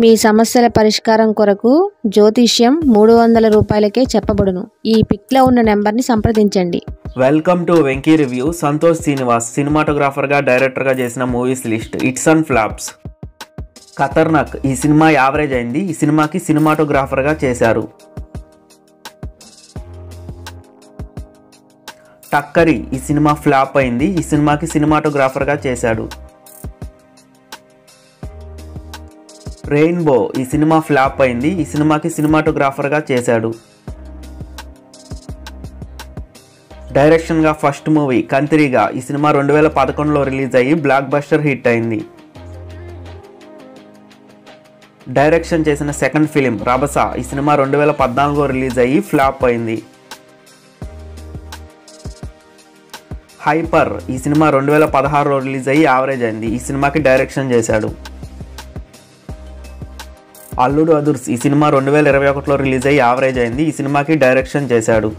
మీ సమస్యల పరిష్కారం కొరకు జ్యోతిష్యం మూడు వందల రూపాయలకే చెప్పబడును. ఈ పిక్లో ఉన్న నెంబర్ని సంప్రదించండి. Welcome to Venky review. Santosh Srinivas సినిమాటోగ్రాఫర్గా డైరెక్టర్గా చేసిన movies list. Hits and flops ఖతర్నాక్. ఈ సినిమా యావరేజ్ అయింది. ఈ సినిమాకి సినిమాటోగ్రాఫర్గా చేశారు. టక్కరి. ఈ సినిమా ఫ్లాప్ అయింది. ఈ సినిమాకి సినిమాటోగ్రాఫర్గా చేశాడు. రెయిన్బో ఈ సినిమా ఫ్లాప్ అయింది. ఈ సినిమాకి సినిమాటోగ్రాఫర్గా చేశాడు. డైరెక్షన్గా ఫస్ట్ మూవీ కంత్రిగా ఈ సినిమా రెండు వేల పదకొండులో రిలీజ్ అయ్యి బ్లాక్ బస్టర్ హిట్ అయింది. డైరెక్షన్ చేసిన సెకండ్ ఫిలిం రభస ఈ సినిమా రెండు వేల పద్నాలుగులో రిలీజ్ అయ్యి ఫ్లాప్ అయింది. హైపర్ ఈ సినిమా రెండు వేల పదహారులో రిలీజ్ అయ్యి యావరేజ్ అయింది. ఈ సినిమాకి డైరెక్షన్ చేశాడు. అల్లుడు అదుర్స్ ఈ సినిమా రెండు వేల ఇరవై ఒకటిలో రిలీజ్ అయ్యి యావరేజ్ అయింది. ఈ సినిమాకి డైరెక్షన్ చేశాడు.